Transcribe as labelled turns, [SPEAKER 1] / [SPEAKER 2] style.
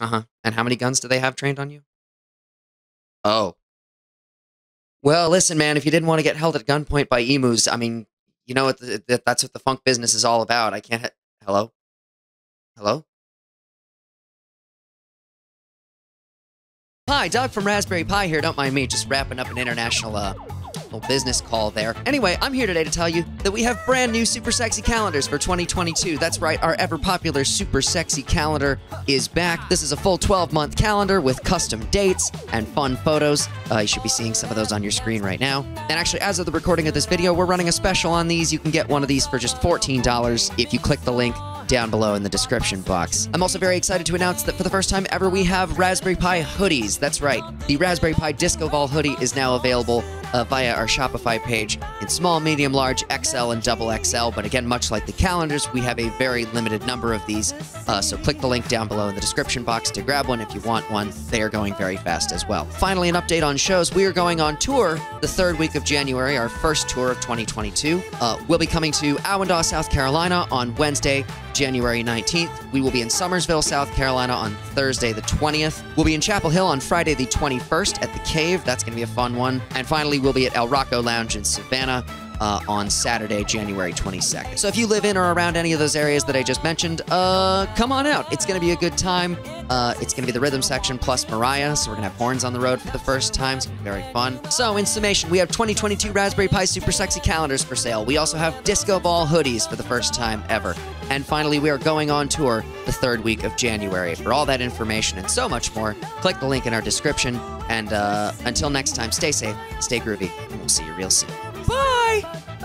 [SPEAKER 1] Uh huh. And how many guns do they have trained on you? Oh. Well, listen, man. If you didn't want to get held at gunpoint by emus, I mean, you know what? The, the, that's what the funk business is all about. I can't. Hello. Hello. Hi, Doug from Raspberry Pie here. Don't mind me, just wrapping up an international uh, business call there. Anyway, I'm here today to tell you that we have brand new super sexy calendars for 2022. That's right, our ever popular super sexy calendar is back. This is a full 12 month calendar with custom dates and fun photos. Uh, you should be seeing some of those on your screen right now. And actually, as of the recording of this video, we're running a special on these. You can get one of these for just $14 if you click the link down below in the description box. I'm also very excited to announce that for the first time ever, we have Raspberry Pie hoodies. That's right, the Raspberry Pie Disco Ball hoodie is now available uh, via our Shopify page in small, medium, large, XL, and double XL. But again, much like the calendars, we have a very limited number of these. Uh, so click the link down below in the description box to grab one if you want one. They are going very fast as well. Finally, an update on shows. We are going on tour the third week of January, our first tour of 2022. Uh, we'll be coming to Awendaw, South Carolina on Wednesday, January 19th. We will be in Summerville, South Carolina on Thursday, the 20th. We'll be in Chapel Hill on Friday, the 21st at the Cave. That's going to be a fun one. And finally, we'll be at El Rocko Lounge in Savannah. Uh, on Saturday, January 22nd. So if you live in or around any of those areas that I just mentioned, uh, come on out. It's going to be a good time. Uh, it's going to be the rhythm section plus Mariah, so we're going to have horns on the road for the first time. It's going to be very fun. So in summation, we have 2022 Raspberry Pie Super Sexy calendars for sale. We also have Disco Ball hoodies for the first time ever. And finally, we are going on tour the third week of January. For all that information and so much more, click the link in our description. And uh, until next time, stay safe, stay groovy, and we'll see you real soon. Bye!